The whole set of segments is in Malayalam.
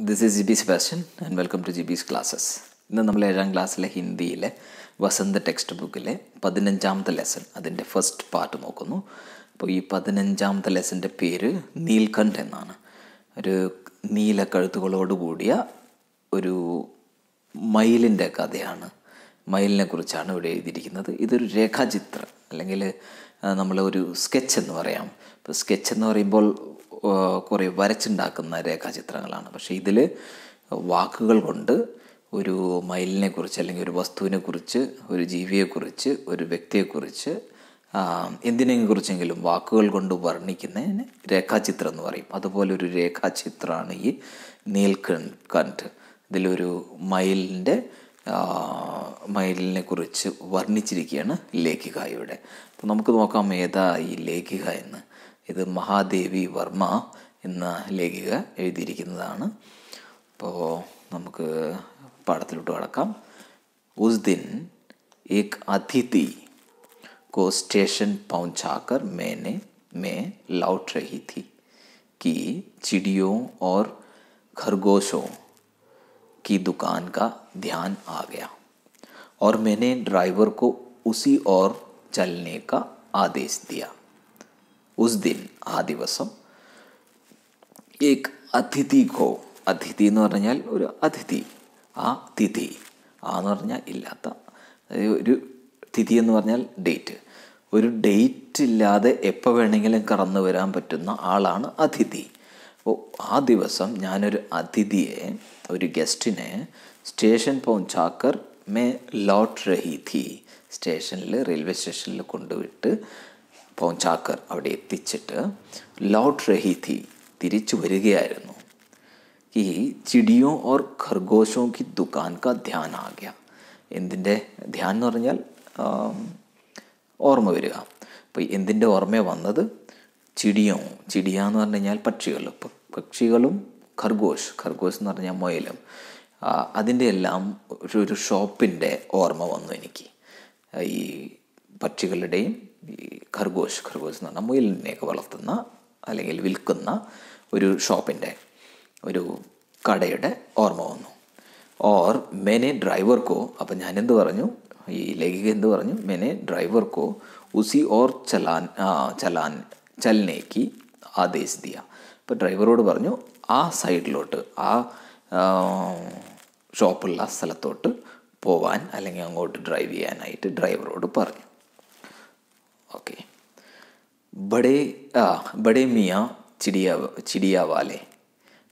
This is G B Sebastian and welcome to G B's classes ഇന്ന് നമ്മൾ ഏഴാം ക്ലാസ്സിലെ ഹിന്ദിയിലെ വസന്ത ടെക്സ്റ്റ് ബുക്കിലെ പതിനഞ്ചാമത്തെ ലെസൺ അതിന്റെ ഫസ്റ്റ് പാർട്ട് നോക്കുന്നു. അപ്പോൾ ഈ പതിനഞ്ചാമത്തെ ലെസന്റെ പേര് നീൽകണ്ഠ് എന്നാണ്. ഒരു നീല കഴുത്തുകളോട് കൂടിയ ഒരു മയിലിന്റെ കഥയാണ്. മയിലിനെ കുറിച്ചാണ് ഇവിടെ എഴുതിയിരിക്കുന്നത്. ഇതൊരു രേഖാചിത്രം. അല്ലെങ്കിൽ നമ്മൾ ഒരു സ്കെച്ച് എന്ന് പറയാം. ഇപ്പോൾ സ്കെച്ച് എന്ന് പറയുമ്പോൾ കുറേ വരച്ചുണ്ടാക്കുന്ന രേഖാചിത്രങ്ങളാണ്. പക്ഷേ ഇതിൽ വാക്കുകൾ കൊണ്ട് ഒരു മയിലിനെ കുറിച്ച് അല്ലെങ്കിൽ ഒരു വസ്തുവിനെ കുറിച്ച് ഒരു ജീവിയെക്കുറിച്ച് ഒരു വ്യക്തിയെക്കുറിച്ച് എന്തിനെയും കുറിച്ചെങ്കിലും വാക്കുകൾ കൊണ്ട് വർണിക്കുന്നതിന് രേഖാചിത്രം എന്ന് പറയും. അതുപോലെ ഒരു രേഖാചിത്രമാണ് ഈ നീൽകണ്ഠ് കണ്ട്. ഇതിലൊരു മയിലിന്റെ മയിലിനെ കുറിച്ച് വർണ്ണിച്ചിരിക്കുകയാണ് ലേഖിക ഇവിടെ അപ്പോൾ നമുക്ക് നോക്കാം ഏതാ ഈ ലേഖിക എന്ന് ഇത് മഹാദേവി വർമ്മ എന്ന ലേഖിക എഴുതിയിരിക്കുന്നതാണ് അപ്പോൾ നമുക്ക് പാഠത്തിലോട്ട് കടക്കാം ഉസ് ദിൻ एक अतिथि को स्टेशन पहुंचाकर मैंने मैं लौट रही थी कि चिड़ियों और खरगोशों की दुकान का ध्यान आ गया और मैंने ड्राइवर को उसी ओर चलने का आदेश दिया उस दिन ആ ദിവസം ഏക് അതിഥി കോ അതിഥി എന്ന് പറഞ്ഞാൽ ഒരു അതിഥി ആ തിഥി ആ എന്ന് പറഞ്ഞാൽ ഇല്ലാത്ത ഒരു തിഥി എന്ന് പറഞ്ഞാൽ ഡേറ്റ് ഒരു ഡേറ്റ് ഇല്ലാതെ എപ്പോൾ വേണമെങ്കിലും കടന്നു വരാൻ പറ്റുന്ന ആളാണ് അതിഥി അപ്പോൾ ആ ദിവസം ഞാനൊരു അതിഥിയെ ഒരു ഗസ്റ്റിനെ സ്റ്റേഷൻ പൗഞ്ചാക്കർ മേ ലോട്ട് റഹി സ്റ്റേഷനിൽ റെയിൽവേ സ്റ്റേഷനിൽ കൊണ്ടുവിട്ട് ചാക്കർ അവിടെ എത്തിച്ചിട്ട് ലോട്ട് റഹി തിരിച്ചു വരികയായിരുന്നു. ഈ ചിടിയോ ഓർ ഖർഗോശോ കി ദുക്കാൻ കാ ധ്യാൻ ആ ഗയ. എന്തിന്റെ ധ്യാൻ എന്ന് പറഞ്ഞാൽ ഓർമ്മ വരിക. അപ്പോൾ എന്തിന്റെ ഓർമ്മ വന്നത്? ചിടിയോ ചിടിയ എന്ന് പറഞ്ഞു കഴിഞ്ഞാൽ പക്ഷികൾ. പക്ഷികളും ഖർഗോഷ് ഖർഗോഷ് എന്ന് പറഞ്ഞാൽ മൊയലും അതിന്റെ എല്ലാം ഒരു ഒരു ഷോപ്പിന്റെ ഓർമ്മ വന്നു എനിക്ക്. ഈ പക്ഷികളുടെയും ഈ ഖർഗോഷ് ഖർഗോഷ് എന്ന് പറഞ്ഞാൽ മുയലിനെയൊക്കെ വളർത്തുന്ന അല്ലെങ്കിൽ വിൽക്കുന്ന ഒരു ഷോപ്പിന്റെ ഒരു കടയുടെ ഓർമ്മ വന്നു. ഓർ മെനെ ഡ്രൈവർക്കോ അപ്പം ഞാനെന്ത് പറഞ്ഞു? ഈ ലേഖിക എന്ത് പറഞ്ഞു? മെനെ ഡ്രൈവർക്കോ ഉസി ഓർ ചലാൻ ചലാൻ ചലനേക്ക് ആദേശ് ദിയ അപ്പോൾ ഡ്രൈവറോട് പറഞ്ഞു ആ സൈഡിലോട്ട് ആ ഷോപ്പുള്ള സ്ഥലത്തോട്ട് പോവാൻ അല്ലെങ്കിൽ അങ്ങോട്ട് ഡ്രൈവ് ചെയ്യാനായിട്ട് ഡ്രൈവറോട് പറഞ്ഞു. ഓക്കെ. ബഡേ ആ ബഡേ മിയ ചിടിയ ചിടിയാവാലെ?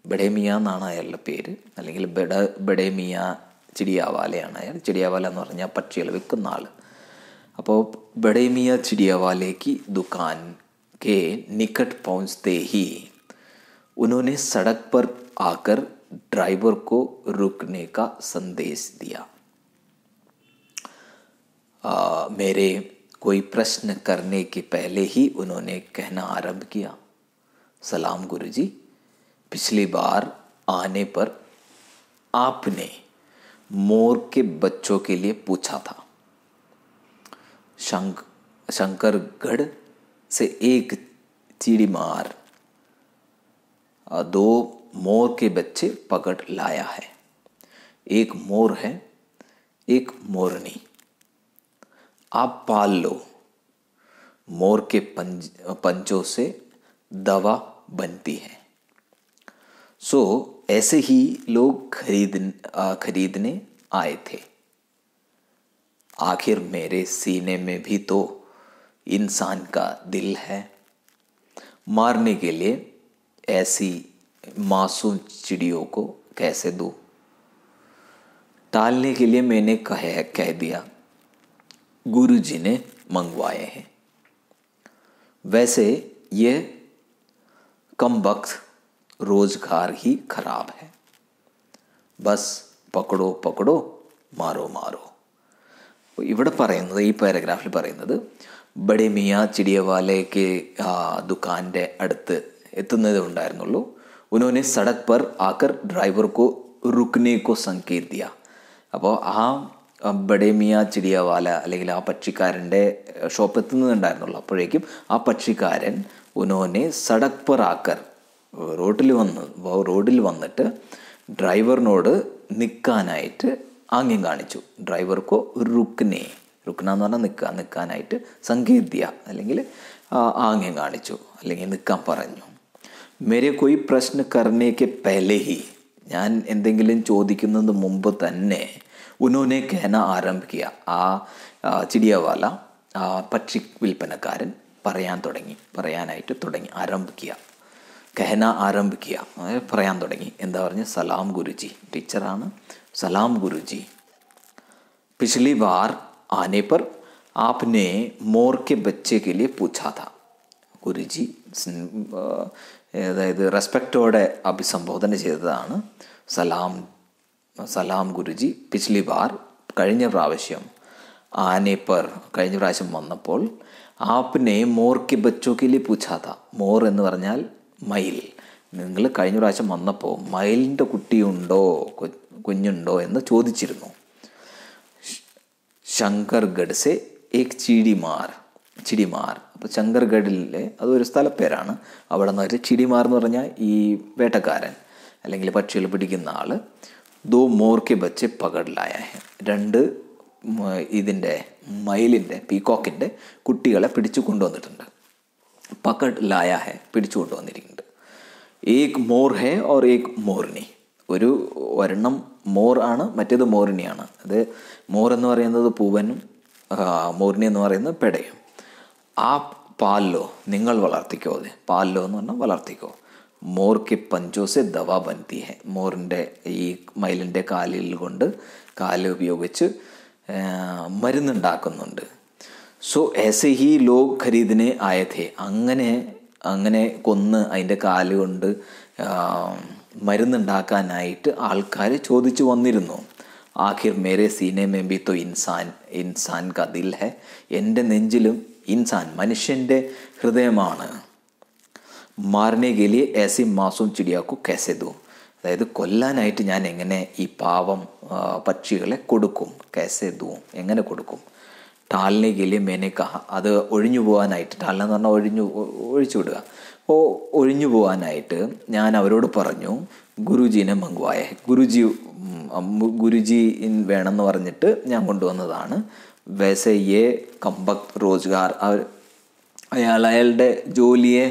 ബഡേ മിയ എന്നാണ് അയാളുടെ പേര്. അല്ലെങ്കിൽ ബഡ ബഡേ മിയ ചിടിയാവാലയാണ് അയാൾ. ചിടിയാവാല എന്ന് പറഞ്ഞാൽ പക്ഷികൾ വിൽക്കുന്ന ആൾ അപ്പോൾ ബഡേ മിയ ചിടിയാവാലേക്ക് ദുकान के निकट पहुँचते ही उन्होंने सड़क पर आकर ड्राइवर को रुकने का संदेश दिया। आ, मेरे कोई प्रश्न करने के पहले ही उन्होंने कहना आरंभ किया। सलाम गुरुजी पिछली बार आने पर आपने मोर के बच्चों के लिए पूछा था। शंक शंकरगढ़ से एक चिड़ी मार दो मोर के बच्चे पकड़ लाया है। एक मोर है, एक मोरनी। आप पाल लो। मोर के पंज, पंचों से दवा बनती है। सो, ऐसे ही लोग खरीद खरीदने आए थे। आखिर मेरे सीने में भी तो इंसान का दिल है। मारने के लिए ऐसी मासूम चिड़ियों को कैसे दो? टालने के लिए मैंने कह कह दिया गुरु जी ने मंगवाए हैं। वैसे ये कम वक्त रोज़गार ही खराब है। बस पकड़ो पकड़ो, मारो मारो। ഇവിടെ പറയുന്നത് ഈ പാരഗ്രാഫിൽ പറയുന്നത് ബഡേ മിയ ചിടിയവാലയ്ക്ക് ദുക്കാന്റെ അടുത്ത് എത്തുന്നതേ ഉണ്ടായിരുന്നുള്ളൂ. ഉനോനെ സടക് പർ ആക്കർ ഡ്രൈവർക്കോ റുക്നേക്കോ സങ്കീർത്തിയ ദിയ. അപ്പോൾ ആ ബഡേമിയ ചിടിയവാല അല്ലെങ്കിൽ ആ പക്ഷിക്കാരന്റെ ഷോപ്പ് എത്തുന്നുണ്ടായിരുന്നുള്ളൂ അപ്പോഴേക്കും ആ പക്ഷിക്കാരൻ ഉനോനെ സടക് പർ ആക്കർ റോഡിൽ വന്ന് റോഡിൽ വന്നിട്ട് ഡ്രൈവറിനോട് നിൽക്കാനായിട്ട് ആംഗ്യം കാണിച്ചു. ഡ്രൈവർക്കോ ഒരു റുക്കിനെ റുക്കന എന്ന് പറഞ്ഞാൽ നിൽക്കുക. നിൽക്കാനായിട്ട് സങ്കീർത്തിയ. അല്ലെങ്കിൽ ആംഗ്യം കാണിച്ചു. അല്ലെങ്കിൽ നിൽക്കാൻ പറഞ്ഞു. മേരെ കൊയ് പ്രശ്ന കർണേക്ക് പെലഹി. ഞാൻ എന്തെങ്കിലും ചോദിക്കുന്നതിന് മുമ്പ് തന്നെ ഉനോനെ കേന ആരംഭിക്കുക. ആ ചിടിയവാല ആ പക്ഷി വിൽപ്പനക്കാരൻ പറയാൻ തുടങ്ങി. പറയാനായിട്ട് തുടങ്ങി. ആരംഭിക്കുക. കഹന ആരംഭിക്കുക. പറയാൻ തുടങ്ങി. എന്താ പറഞ്ഞ? സലാം ഗുരുജി. ടീച്ചറാണ്. സലാം ഗുരുജി पिछली बार आने पर आपने मोर के बच्चे के लिए पूछा था ഗുരുജി സ്ൻ- ആ, അതായത് റെസ്പെക്റ്റോടെ അഭിസംബോധന ചെയ്തതാണ് സലാം സലാം ഗുരുജി പിച്ച്ലി ബാർ കഴിഞ്ഞ പ്രാവശ്യം ആനേപ്പർ കഴിഞ്ഞ പ്രാവശ്യം വന്നപ്പോൾ ആപ്പിനെ മോർക്ക് ബച്ചോക്കിലി പൂച്ചാത്ത മോർ എന്ന് പറഞ്ഞാൽ മയിൽ നിങ്ങൾ കഴിഞ്ഞ പ്രാവശ്യം വന്നപ്പോൾ മയിലിൻ്റെ കുട്ടിയുണ്ടോ കു- കുഞ്ഞുണ്ടോ എന്ന് ചോദിച്ചിരുന്നു. ശങ്കർ ഗഡ്സെ ഏക് ചിടിമാർ ചിടിമാർ. അപ്പോൾ ശങ്കർഗഡിലെ അതൊരു സ്ഥലപ്പേരാണ്. അവിടെ നിന്ന് വെച്ചാൽ ചിടിമാർ എന്ന് പറഞ്ഞാൽ ഈ വേട്ടക്കാരൻ അല്ലെങ്കിൽ പക്ഷികൾ പിടിക്കുന്ന ആൾ ദോ മോർക്കെ ബച്ച് പകടിലായ രണ്ട് ഇതിന്റെ മയിലിന്റെ പീകോക്കിന്റെ കുട്ടികളെ പിടിച്ചു കൊണ്ടുവന്നിട്ടുണ്ട്. പകഡ് ലായ ഹെ പിടിച്ചു കൊണ്ടുവന്നിരിക്കുന്നുണ്ട്. ഏക് മോർ ഹെ ഓർ ഏക് മോർനി ഒരു ഒരെണ്ണം മോർ ആണ് മറ്റേത് മോറിനിയാണ്. അത് മോർ എന്ന് പറയുന്നത് പൂവനും മോറിനി എന്ന് പറയുന്നത് പെടയും. ആ പാലിലോ നിങ്ങൾ വളർത്തിക്കോ അത്. പാലിലോ എന്ന് പറഞ്ഞാൽ വളർത്തിക്കോ. മോർക്ക് പഞ്ചോസ് ദവ ബന്തി ഹെ. മോറിന്റെ ഈ മയിലിന്റെ കാലിൽ കൊണ്ട് കാൽ ഉപയോഗിച്ച് മരുന്നുണ്ടാക്കുന്നുണ്ട്. സോ ഏസെ ഹി ലോ ഖരീദിനെ ആയതേ. അങ്ങനെ അങ്ങനെ കൊന്ന് അതിന്റെ കാൽ കൊണ്ട് മരുന്നുണ്ടാക്കാനായിട്ട് ആൾക്കാർ ചോദിച്ചു വന്നിരുന്നു. ആഖിർ മേരെ സീനെ മേ ബി തോ ഇൻസാൻ ഇൻസാൻ ക ഹെ. എന്റെ നെഞ്ചിലും ഇൻസാൻ മനുഷ്യന്റെ ഹൃദയമാണ്. മാറിനെ ഗലിയെ ഏസി മാസും ചിടിയാക്കു കേസെതു അതായത് കൊല്ലാനായിട്ട് ഞാൻ എങ്ങനെ ഈ പാവം പക്ഷികളെ കൊടുക്കും? കേസെതു എങ്ങനെ കൊടുക്കും? ടാലിനെ ഗലിയെ മേനെ കഹ? അത് ഒഴിഞ്ഞു പോകാനായിട്ട് ടാലിന എന്ന് പറഞ്ഞാൽ ഒഴിഞ്ഞു ഒഴിച്ചു വിടുക. അപ്പോൾ ഒഴിഞ്ഞു പോകാനായിട്ട് ഞാൻ അവരോട് പറഞ്ഞു ഗുരുജീനെ മങ്കുവായ. ഗുരുജി ഗുരുജി വേണമെന്ന് പറഞ്ഞിട്ട് ഞാൻ കൊണ്ടുവന്നതാണ്. വൈസെ യേ കമ്പക് റോസ്ഗാർ അവർ അയാൾ അയാളുടെ ജോലിയെ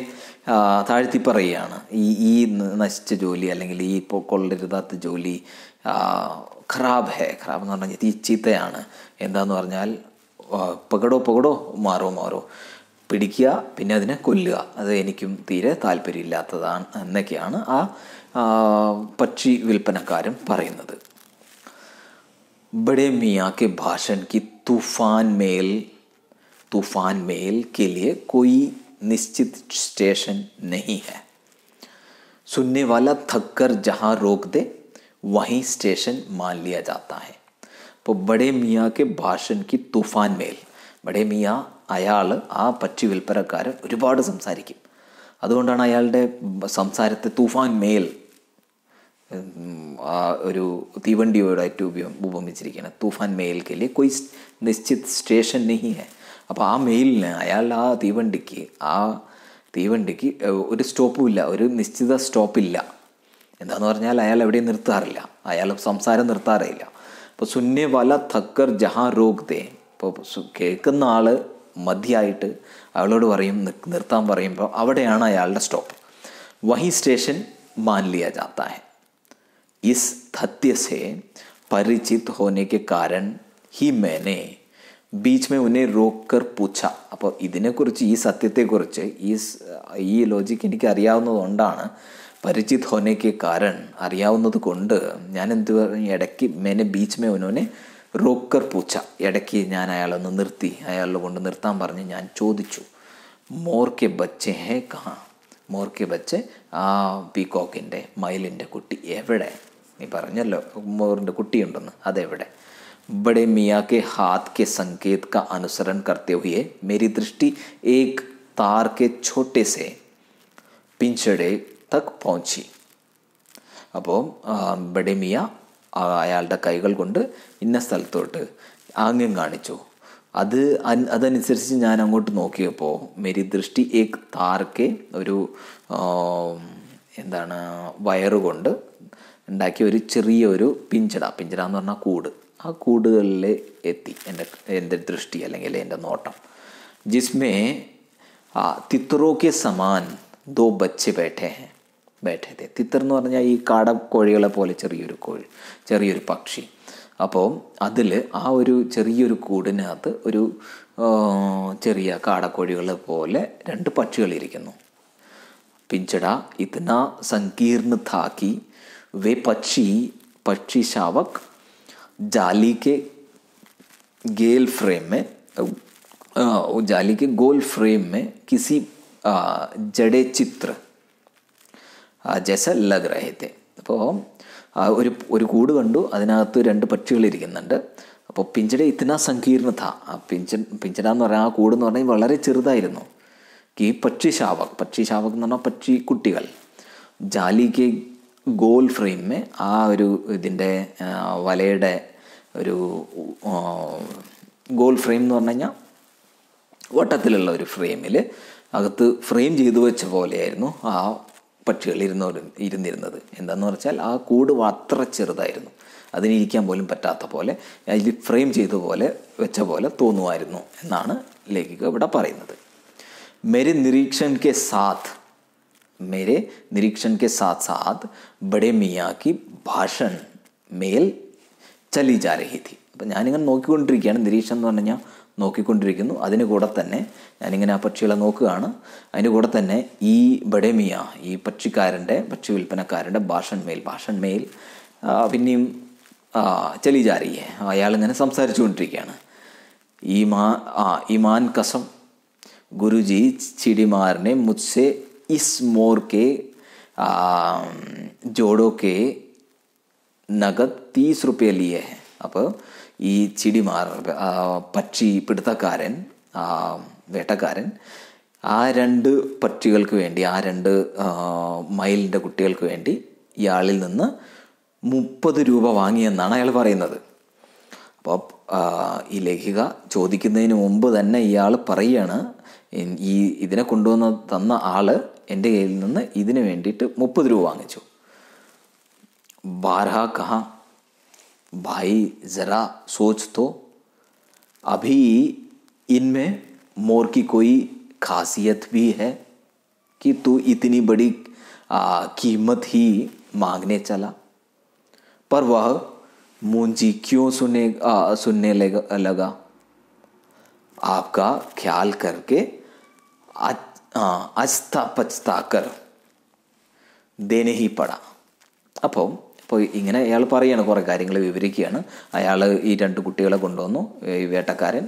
താഴ്ത്തി പറയുകയാണ് ഈ ഈ നശിച്ച ജോലി അല്ലെങ്കിൽ ഈ ഇപ്പോൾ കൊള്ളരുതാത്ത ജോലി ഖറാബ് ഹേ ഖറാബ് എന്ന് പറഞ്ഞാൽ ഈ ചീത്തയാണ്. എന്താന്ന് പറഞ്ഞാൽ പകടോ പകടോ മാറോ മാറോ പിടിക്കുക പിന്നെ അതിനെ കൊല്ലുക അത് എനിക്കും തീരെ താല്പര്യമില്ലാത്തതാണ് എന്നൊക്കെയാണ് ആ ആ, പക്ഷി വിൽപ്പനക്കാരൻ പറയുന്നത് बड़े मियाँ के भाषण की तूफान मेल तूफान मेल के लिए कोई निश्चित स्टेशन नहीं है सुनने वाला थक कर जहाँ रोक दे वहीं स्टेशन मान लिया जाता है അപ്പോൾ ബഡേ മിയാക്ക് ഭാഷൻക്ക് തുഫാൻ മേൽ ബഡേ മിയ അയാൾ ആ പക്ഷി വിൽപ്പനക്കാരൻ ഒരുപാട് സംസാരിക്കും. അതുകൊണ്ടാണ് അയാളുടെ സംസാരത്തെ തൂഫാൻ മേൽ ഒരു തീവണ്ടിയോടായിട്ട് ഉപയോഗം ഉപമിച്ചിരിക്കുകയാണ്. തൂഫാൻ മെയിൽ കെ ലിയെ കൊയ് നിശ്ചിത് സ്റ്റേഷൻ നെഹി ഹെ. അപ്പോൾ ആ മെയിലിന് അയാൾ ആ തീവണ്ടിക്ക് ആ തീവണ്ടിക്ക് ഒരു സ്റ്റോപ്പും ഇല്ല ഒരു നിശ്ചിത സ്റ്റോപ്പില്ല. എന്താന്ന് പറഞ്ഞാൽ അയാൾ എവിടെയും നിർത്താറില്ല. അയാൾ സംസാരം നിർത്താറില്ല അപ്പോൾ സുന്യ വല തക്കർ ജഹാ റോഗ് ദേ ഇപ്പോൾ കേൾക്കുന്ന ആൾ മതിയായിട്ട് അയാളോട് പറയും നിർ- നിർത്താൻ പറയുമ്പോൾ അവിടെയാണ് അയാളുടെ സ്റ്റോപ്പ് വഹി സ്റ്റേഷൻ मान लिया जाता है इस तथ्य से परिचित होने के कारण ही मैंने ബീച്ച് മേ ഉന്നെ റോക്കർ പൂച്ച അപ്പോൾ ഇതിനെക്കുറിച്ച് ഈ സത്യത്തെക്കുറിച്ച് ഈ സ്- ഈ ലോജിക്ക് എനിക്ക് അറിയാവുന്നതുകൊണ്ടാണ് പരിചിത് ഹോനയ്ക്ക് കാരൺ അറിയാവുന്നത് കൊണ്ട് ഞാൻ എന്ത് പറഞ്ഞു ഇടയ്ക്ക് മേനെ ബീച്ച് മേ ഉന്നോനെ റോക്കർ പൂച്ച ഇടയ്ക്ക് ഞാൻ അയാളൊന്ന് നിർത്തി അയാളെ കൊണ്ട് നിർത്താൻ പറഞ്ഞ് ഞാൻ ചോദിച്ചു മോർ കെ ബച്ചെ ഹേ കഹാ മോർ കെ ബച്ചെ ആ പീകോക്കിൻ്റെ മയിലിൻ്റെ കുട്ടി എവിടെ നീ പറഞ്ഞല്ലോ മോറിൻ്റെ കുട്ടിയുണ്ടെന്ന് അതെവിടെ बड़े मियाँ के हाथ के संकेत का अनुसरण करते हुए मेरी दृष्टि एक तार के छोटे से പിഞ്ചടെ തക് പൗഞ്ചി. അപ്പോൾ ബഡെമിയ അയാളുടെ കൈകൾ കൊണ്ട് ഇന്ന സ്ഥലത്തോട്ട് ആംഗ്യം കാണിച്ചു. അത് അതനുസരിച്ച് ഞാൻ അങ്ങോട്ട് നോക്കിയപ്പോൾ മെരി ദൃഷ്ടി ഏക് താർക്കെ ഒരു എന്താണ് വയറുകൊണ്ട് ഉണ്ടാക്കിയ ഒരു ചെറിയ ഒരു പിഞ്ചട. പിഞ്ചട എന്ന് പറഞ്ഞാൽ കൂട്. ആ കൂടുകളിൽ എത്തി. എന്റെ എന്റെ ദൃഷ്ടി അല്ലെങ്കിൽ എന്റെ നോട്ടം. ജിസ്മേ ആ തിത്തറോ കെ സമാൻ ദോ ബച്ച് ബേഠേ ഹേ. ബേഠേ തേ തിത്തർ എന്ന് പറഞ്ഞാൽ ഈ കാടക്കോഴികളെ പോലെ ചെറിയൊരു കോഴി ചെറിയൊരു പക്ഷി അപ്പോൾ അതിൽ ആ ഒരു ചെറിയൊരു കൂടിനകത്ത് ഒരു ആ, ചെറിയ കാടക്കോഴികളെ പോലെ രണ്ട് പക്ഷികളിരിക്കുന്നു पिंजड़ा इतना संकीर्ण था कि वे पक्षी पक्षी शावक जाली के गेल फ्रेम में अ, वो जाली के गोल फ्रेम में किसी अ, जड़े चित्र ആ, ജസ ലഗ് റഹത്തെ അപ്പോൾ ആ ഒരു ഒരു കൂട് കണ്ടു അതിനകത്ത് രണ്ട് പക്ഷികൾ ഇരിക്കുന്നുണ്ട്. അപ്പോൾ പിഞ്ചട ഇത്തിന സങ്കീർണത. ആ പിഞ്ച പിഞ്ചട എന്ന് പറഞ്ഞാൽ ആ കൂട് എന്ന് പറഞ്ഞാൽ വളരെ ചെറുതായിരുന്നു. ഈ പക്ഷി ശാവക് പക്ഷി ശാവക് എന്ന് പറഞ്ഞാൽ പക്ഷി കുട്ടികൾ. ജാലിക്ക് ഗോൾ ഫ്രെയിമേ ആ ഒരു ഇതിന്റെ വലയുടെ ഒരു ഗോൾ ഫ്രെയിം എന്ന് പറഞ്ഞു കഴിഞ്ഞാൽ വട്ടത്തിലുള്ള ഒരു ഫ്രെയിമിൽ അകത്ത് ഫ്രെയിം ചെയ്തു വെച്ച പോലെയായിരുന്നു ആ പക്ഷികൾ ഇരുന്ന ഇരുന്നിരുന്നത് എന്താന്ന് വെച്ചാൽ ആ കൂട് അത്ര ചെറുതായിരുന്നു അതിനിരിക്കാൻ പോലും പറ്റാത്ത പോലെ അതിൽ ഫ്രെയിം ചെയ്ത പോലെ വെച്ച പോലെ തോന്നുമായിരുന്നു എന്നാണ് ലേഖിക ഇവിടെ പറയുന്നത് मेरे निरीक्षण के साथ मेरे निरीक्षण के साथ साथ बड़े मियाँ की भाषण मेल ചലി ജാ രഹി थी അപ്പം ഞാനിങ്ങനെ നോക്കിക്കൊണ്ടിരിക്കുകയാണ് നിരീക്ഷണം എന്ന് പറഞ്ഞു കഴിഞ്ഞാൽ നോക്കിക്കൊണ്ടിരിക്കുന്നു. അതിന് കൂടെ തന്നെ ഞാനിങ്ങനെ ആ പക്ഷികളെ നോക്കുകയാണ്. അതിന്റെ കൂടെ തന്നെ ഈ ബഡേമിയ ഈ പക്ഷിക്കാരന്റെ പക്ഷി വിൽപ്പനക്കാരന്റെ ഭാഷൻ മേൽ ഭാഷൻ മേൽ പിന്നെയും ചെലിചാരിയെ അയാളിങ്ങനെ സംസാരിച്ചു കൊണ്ടിരിക്കുകയാണ് ഈ മാ ആ ഇമാൻ കസം ഗുരുജി ചിടിമാറിനെ മുത്സെ ഇസ് മോർ കെ ജോഡോ കെ നഗത് തീസ് റുപ്യ ലിയേ. അപ്പോൾ ഈ ചിടിമാർ പക്ഷി പിടുത്തക്കാരൻ വേട്ടക്കാരൻ ആ രണ്ട് പക്ഷികൾക്ക് വേണ്ടി ആ രണ്ട് മയിലിന്റെ കുട്ടികൾക്ക് വേണ്ടി ഇയാളിൽ നിന്ന് മുപ്പത് രൂപ വാങ്ങിയെന്നാണ് അയാൾ പറയുന്നത്. അപ്പോൾ ഈ ലേഖിക ചോദിക്കുന്നതിന് മുമ്പ് തന്നെ ഇയാൾ പറയുകയാണ് ഈ ഇതിനെ കൊണ്ടുവന്ന് തന്ന ആൾ എന്റെ കയ്യിൽ നിന്ന് ഇതിന് വേണ്ടിയിട്ട് മുപ്പത് രൂപ വാങ്ങിച്ചു. ബാർഹ കഹ भाई ज़रा सोच तो। अभी इनमें मोर की कोई खासियत भी है कि तू इतनी बड़ी आ, कीमत ही मांगने चला? पर वह मुंजी क्यों सुने आ, सुनने लगा, आपका ख्याल करके अचता पछता कर देने ही पड़ा। अब हम അപ്പോൾ ഇങ്ങനെ അയാൾ പറയുകയാണ് കുറേ കാര്യങ്ങൾ വിവരിക്കുകയാണ്. അയാൾ ഈ രണ്ട് കുട്ടികളെ കൊണ്ടുവന്നു. ഈ വേട്ടക്കാരൻ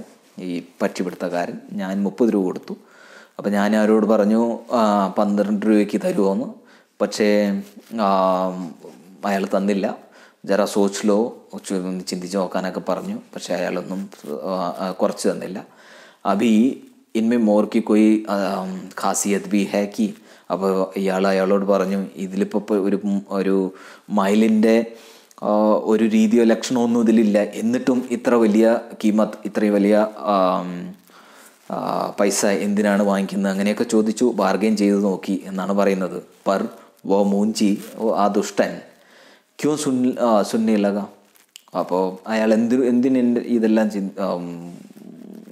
ഈ പക്ഷിപിടുത്തക്കാരൻ ഞാൻ മുപ്പത് രൂപ കൊടുത്തു. അപ്പോൾ ഞാൻ അവരോട് പറഞ്ഞു പന്ത്രണ്ട് രൂപയ്ക്ക് തരുമോയെന്ന് പക്ഷേ അയാൾ തന്നില്ല. ജറ സോച്ചിലോ ചിന്തിച്ച് നോക്കാനൊക്കെ പറഞ്ഞു. പക്ഷേ അയാളൊന്നും കുറച്ച് തന്നില്ല. അഭി ഇൻമേ മോർ കി കൊയ് ഖാസിയത്ത് ബി ഹേ കി? അപ്പോൾ ഇയാൾ അയാളോട് പറഞ്ഞു ഇതിലിപ്പോൾ ഒരു ഒരു മയിലിന്റെ ഒരു രീതിയോ ലക്ഷണമൊന്നും ഇതിലില്ല. എന്നിട്ടും ഇത്ര വലിയ കീമത്ത് ഇത്രയും വലിയ പൈസ എന്തിനാണ് വാങ്ങിക്കുന്നത്? അങ്ങനെയൊക്കെ ചോദിച്ചു ബാർഗെയിൻ ചെയ്ത് നോക്കി എന്നാണ് പറയുന്നത്. പർ വോ മൂഞ്ചി ആ ദുഷ്ടൻ. ക്യൂ സുൻ സുന്നിലക അപ്പോൾ അയാൾ എന്ത് എന്തിന് ഇതെല്ലാം ചി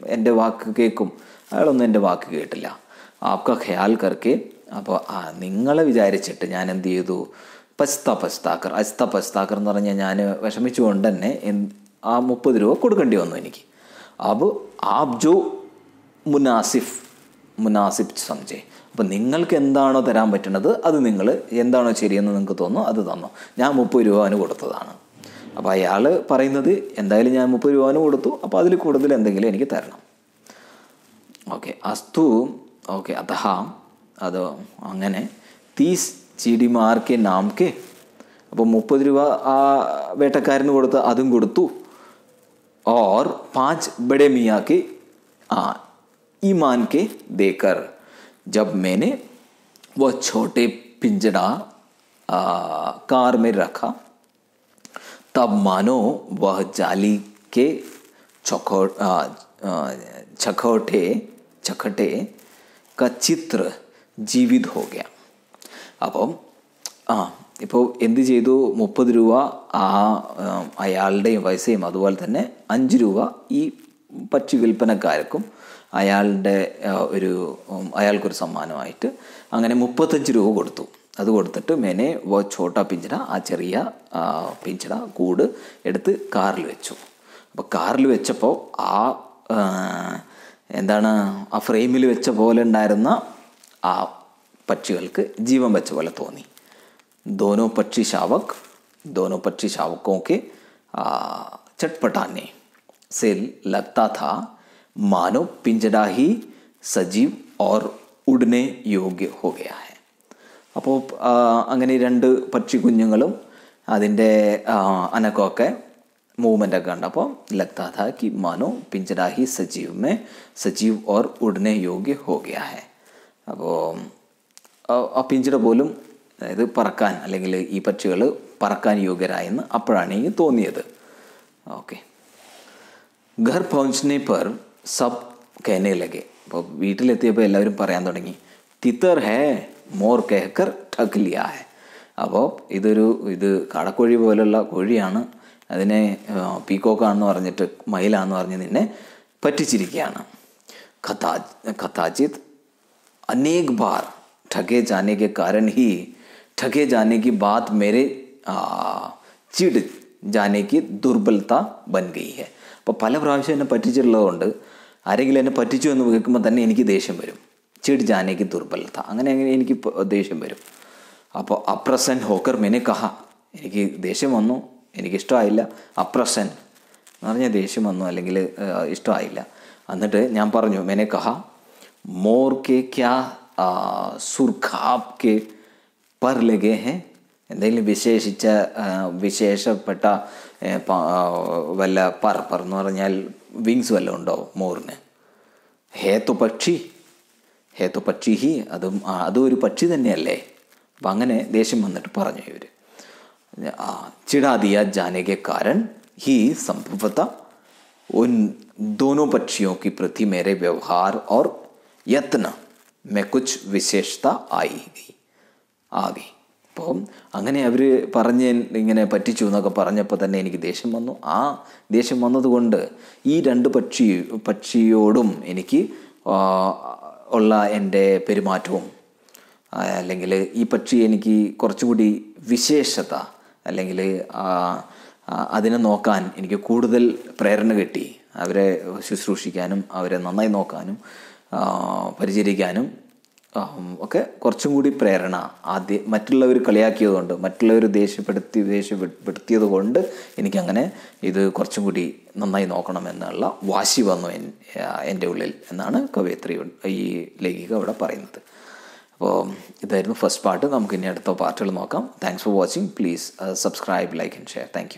എന്റെ വാക്ക് കേൾക്കും? അയാളൊന്നും എന്റെ വാക്ക് കേട്ടില്ല. ആപ്ക ഖയാൽ കർക്കെ അപ്പോൾ ആ നിങ്ങളെ വിചാരിച്ചിട്ട് ഞാൻ എന്ത് ചെയ്തു? പസ്ത പസ്താക്കർ. അസ്ത പസ്താക്കർ എന്ന് പറഞ്ഞാൽ ഞാൻ വിഷമിച്ചുകൊണ്ട് തന്നെ ആ മുപ്പത് രൂപ കൊടുക്കേണ്ടി വന്നു എനിക്ക്. അബ് ആപ് ജോ മുനാസിഫ് മുനാസിഫ് സംജയ്. അപ്പം നിങ്ങൾക്ക് എന്താണോ തരാൻ പറ്റുന്നത് അത് നിങ്ങൾ എന്താണോ ശരിയെന്ന് നിങ്ങൾക്ക് തോന്നുന്നു അത് തന്നു. ഞാൻ മുപ്പത് രൂപ അവന് കൊടുത്തതാണ്. അപ്പോൾ അയാൾ പറയുന്നത് എന്തായാലും ഞാൻ മുപ്പത് രൂപ അവന് കൊടുത്തു അപ്പോൾ അതിൽ കൂടുതൽ എന്തെങ്കിലും എനിക്ക് തരണം. ഓക്കെ അസ്തു ഓക്കെ അതഹ അത് അങ്ങനെ തീസ് ചിടിമാർക്കെ നാംക്കെ അപ്പോൾ മുപ്പത് രൂപ ആ വേട്ടക്കാരന് കൊടുത്ത് അതും കൊടുത്തു और पांच बड़े मियाँ के आ, ईमान के देकर जब मैंने वह छोटे पिंजड़ा आ, कार में रखा तब मानो वह जाली के चौखो आ, आ, छखौटे छखटे का चित्र ജീവിത് ഹോ ഗയ അപ്പം ആ ഇപ്പോൾ എന്ത് ചെയ്തു? മുപ്പത് രൂപ ആ അയാളുടെയും പൈസയും അതുപോലെ തന്നെ അഞ്ച് രൂപ ഈ പച്ചു വിൽപ്പനക്കാർക്കും അയാളുടെ ഒരു അയാൾക്കൊരു സമ്മാനമായിട്ട് അങ്ങനെ മുപ്പത്തഞ്ച് രൂപ കൊടുത്തു. അത് കൊടുത്തിട്ട് മേനെ ഛോട്ട പിഞ്ചിട ആ ചെറിയ പിഞ്ചിട കൂട് എടുത്ത് കാറിൽ വെച്ചു. അപ്പോൾ കാറിൽ വെച്ചപ്പോൾ ആ എന്താണ് ആ ഫ്രെയിമിൽ വെച്ച പോലെ ഉണ്ടായിരുന്ന ആ പക്ഷികൾക്ക് ജീവൻ വെച്ച പോലെ തോന്നി दोनों पक्षी शावक दोनों पक्षी शावकों के आ, चटपटाने से लगता था मानो पिंजड़ा ही सजीव और ഉടനെ യോഗ്യ ഹോ ഗയാ ഹെ അപ്പോൾ അങ്ങനെ രണ്ട് പക്ഷി കുഞ്ഞുങ്ങളും അതിൻ്റെ ആ, അനക്കമൊക്കെ മൂവ്മെൻ്റ് ഒക്കെ കണ്ടപ്പോൾ ലഗ്താ था कि मानो पिंजरा ही सजीव में सजीव और उड़ने योग्य हो गया है അപ്പോൾ ആ പിഞ്ചിട പോലും അതായത് പറക്കാൻ അല്ലെങ്കിൽ ഈ പക്ഷികൾ പറക്കാൻ യോഗ്യരായെന്ന് അപ്പോഴാണ് എനിക്ക് തോന്നിയത്. ഓക്കെ. ഘർ പൗഞ്ചനെ പർ സബ് കഹനെ അപ്പോൾ വീട്ടിലെത്തിയപ്പോൾ എല്ലാവരും പറയാൻ തുടങ്ങി തിത്തർ ഹേ മോർ കേക്കർ ഠക് ലിയ ഹേ. അപ്പോൾ ഇതൊരു ഇത് കാടക്കോഴി പോലുള്ള കോഴിയാണ്. അതിനെ പീക്കോക്കാണെന്ന് പറഞ്ഞിട്ട് മയിലാണെന്ന് പറഞ്ഞ് നിന്നെ പറ്റിച്ചിരിക്കുകയാണ്. കഥാ കഥാചിത് अनेक बार ठगे जाने के कारण ही ठगे जाने की बात मेरे आ, चिड़ जाने की ദുർബലത ബൻ ഗയി ഹെ അപ്പോൾ പല പ്രാവശ്യം എന്നെ പറ്റിച്ചിട്ടുള്ളതുകൊണ്ട് ആരെങ്കിലും എന്നെ പറ്റിച്ചു എന്ന് കേൾക്കുമ്പോൾ തന്നെ എനിക്ക് ദേഷ്യം വരും ചിട് ജാനേക്ക് ദുർബലത അങ്ങനെ അങ്ങനെ എനിക്ക് പ- ദേഷ്യം വരും അപ്പോൾ അപ്രസൻ ഹോക്കർ മെനെ കഹ എനിക്ക് ദേഷ്യം വന്നു എനിക്കിഷ്ടമായില്ല അപ്രസൻ എന്ന് പറഞ്ഞാൽ ദേഷ്യം വന്നു അല്ലെങ്കിൽ ആ, ഇഷ്ടമായില്ല എന്നിട്ട് ഞാൻ പറഞ്ഞു മെനെ കഹ മോർ കെ ക്യാ ആ, സുർഖാബ് കെ പർ ലഗേ ഹെ എന്തെങ്കിലും വിശേഷിച്ച ആ, വിശേഷപ്പെട്ട ഏ, പ- ആ, വല്ല പറ പറ എന്ന് പറഞ്ഞാൽ വിങ്സ് വല്ലതും ഉണ്ടോ മോറിന് ഹേത്തു പക്ഷി ഹേത്തു പക്ഷി ഹി അതും ആ, അതും ഒരു പക്ഷി തന്നെയല്ലേ അപ്പം അങ്ങനെ ദേഷ്യം വന്നിട്ട് പറഞ്ഞു ഇവർ चिढ़ा दिया जाने के कारण ही संभवतः उन दोनों पक्षियों की प्रति मेरे യത്ന. മെക്കുച്ച് വിശേഷത ആയി. ആകെ അപ്പം അങ്ങനെ അവർ പറഞ്ഞ് ഇങ്ങനെ പറ്റിച്ചു എന്നൊക്കെ പറഞ്ഞപ്പോൾ തന്നെ എനിക്ക് ദേഷ്യം വന്നു. ആ ദേഷ്യം വന്നതുകൊണ്ട് ഈ രണ്ട് പക്ഷി പക്ഷിയോടും എനിക്ക് ഉള്ള എന്റെ പെരുമാറ്റവും അല്ലെങ്കിൽ ഈ പക്ഷി എനിക്ക് കുറച്ചുകൂടി വിശേഷത അല്ലെങ്കിൽ അതിനെ നോക്കാൻ എനിക്ക് കൂടുതൽ പ്രേരണ കിട്ടി. അവരെ ശുശ്രൂഷിക്കാനും അവരെ നന്നായി നോക്കാനും. പരിചരിക്കാനും ഒക്കെ കുറച്ചും കൂടി പ്രേരണ ആദ്യം മറ്റുള്ളവർ കളിയാക്കിയതുകൊണ്ട് മറ്റുള്ളവർ ദേഷ്യപ്പെടുത്തി ദേഷ്യപ്പെടുത്തിയത് കൊണ്ട് എനിക്കങ്ങനെ ഇത് കുറച്ചും കൂടി നന്നായി നോക്കണമെന്നുള്ള വാശി വന്നു എൻ എന്റെ ഉള്ളിൽ എന്നാണ് കവയത്രി ഈ ലേഖിക ഇവിടെ പറയുന്നത്. അപ്പോൾ ഇതായിരുന്നു ഫസ്റ്റ് പാർട്ട് നമുക്ക് ഇനി അടുത്ത പാർട്ടുകൾ നോക്കാം. Thanks for watching please subscribe like and share thank